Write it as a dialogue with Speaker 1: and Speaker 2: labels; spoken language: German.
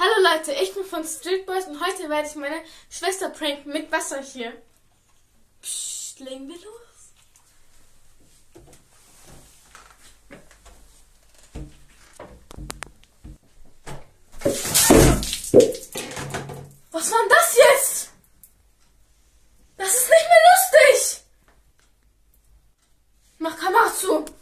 Speaker 1: Hallo Leute, ich bin von Street Boys und heute werde ich meine Schwester pranken mit Wasser hier. Psst, legen wir los. Was war denn das jetzt? Das ist nicht mehr lustig. Mach Kamera zu.